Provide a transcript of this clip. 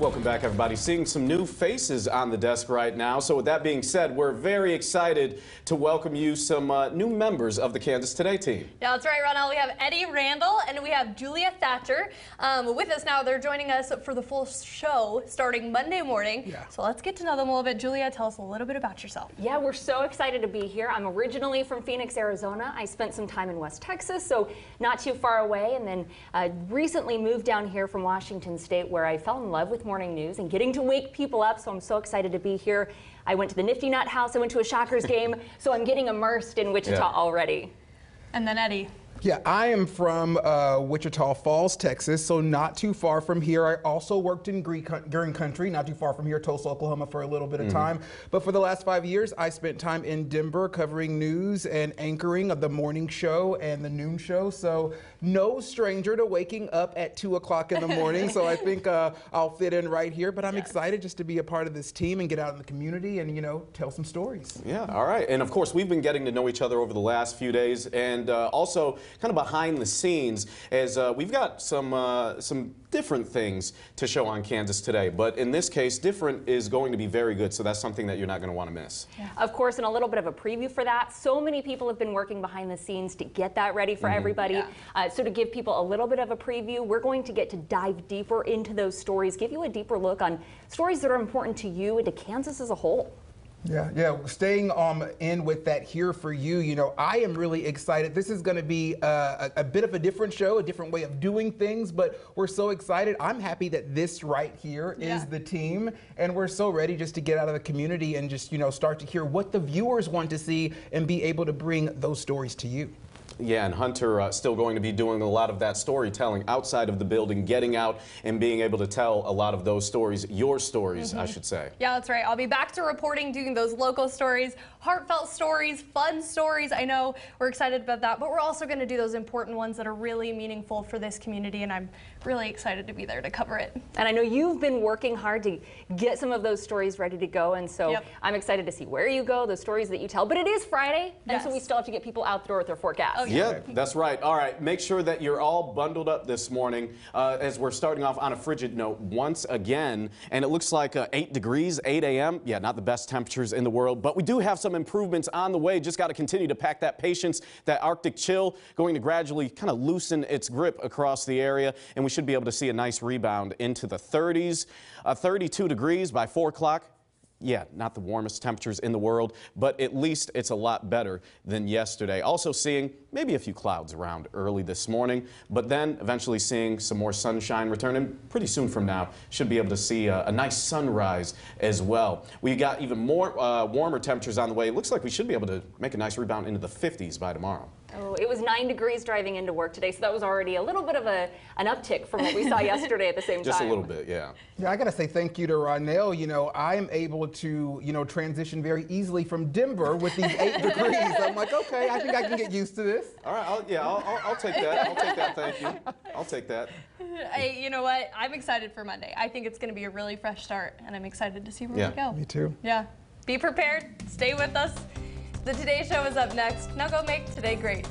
Welcome back, everybody. Seeing some new faces on the desk right now. So with that being said, we're very excited to welcome you some uh, new members of the Kansas Today team. Yeah, that's right, Ronald. We have Eddie Randall and we have Julia Thatcher um, with us now. They're joining us for the full show starting Monday morning. Yeah. So let's get to know them a little bit. Julia, tell us a little bit about yourself. Yeah, we're so excited to be here. I'm originally from Phoenix, Arizona. I spent some time in West Texas, so not too far away, and then uh, recently moved down here from Washington State where I fell in love with morning news and getting to wake people up, so I'm so excited to be here. I went to the Nifty Nut House, I went to a Shockers game, so I'm getting immersed in Wichita Yeah. already. And then Eddie. Yeah, I am from uh, Wichita Falls, Texas, so not too far from here. I also worked in Green, Country, not too far from here, Tulsa, Oklahoma, for a little bit of time. But for the last five years, I spent time in Denver covering news and anchoring of the morning show and the noon show. So no stranger to waking up at two o'clock in the morning. so I think uh, I'll fit in right here. But I'm excited just to be a part of this team and get out in the community and you know tell some stories. Yeah, all right. And of course, we've been getting to know each other over the last few days and uh, also kind of behind the scenes as uh, we've got some, uh, some different things to show on Kansas today. But in this case, different is going to be very good, so that's something that you're not going to want to miss. Of course, and a little bit of a preview for that. So many people have been working behind the scenes to get that ready for everybody. Yeah. Uh, so, to give people a little bit of a preview, we're going to get to dive deeper into those stories, give you a deeper look on stories that are important to you and to Kansas as a whole. Yeah, yeah. Staying um, in with that here for you, you know, I am really excited. This is going to be uh, a, a bit of a different show, a different way of doing things, but we're so excited. I'm happy that this right here is Yeah. the team, and we're so ready just to get out of the community and just, you know, start to hear what the viewers want to see and be able to bring those stories to you. Yeah, and Hunter uh, still going to be doing a lot of that storytelling outside of the building, getting out and being able to tell a lot of those stories, your stories, I should say. Yeah, that's right. I'll be back to reporting, doing those local stories, heartfelt stories, fun stories. I know we're excited about that, but we're also going to do those important ones that are really meaningful for this community, and I'm really excited to be there to cover it. And I know you've been working hard to get some of those stories ready to go. And so Yep. I'm excited to see where you go, the stories that you tell. But it is Friday, and so we still have to get people out the door with their forecast. Oh, Yeah, that's right. All right, make sure that you're all bundled up this morning uh, as we're starting off on a frigid note once again. And it looks like uh, 8 degrees, 8 a.m. Yeah, not the best temperatures in the world, but we do have some improvements on the way. Just got to continue to pack that patience, that Arctic chill, going to gradually kind of loosen its grip across the area. And we should be able to see a nice rebound into the 30s, uh, 32 degrees by 4 o'clock. Yeah, not the warmest temperatures in the world, but at least it's a lot better than yesterday. Also seeing maybe a few clouds around early this morning, but then eventually seeing some more sunshine returning pretty soon from now. Should be able to see a, a nice sunrise as well. We got even more uh, warmer temperatures on the way. It looks like we should be able to make a nice rebound into the 50s by tomorrow. Oh, it was nine degrees driving into work today, so that was already a little bit of a, an uptick from what we saw yesterday at the same time. Just a little bit, yeah. Yeah, I gotta say thank you to Ronell. You know, I'm able to, you know, transition very easily from Denver with these eight degrees. I'm like, okay, I think I can get used to this. All right, I'll, yeah, I'll, I'll, I'll take that. I'll take that. Thank you. I'll take that. I, you know what? I'm excited for Monday. I think it's going to be a really fresh start, and I'm excited to see where Yeah. we go. Me too. Yeah. Be prepared. Stay with us. The Today Show is up next. Now go make today great.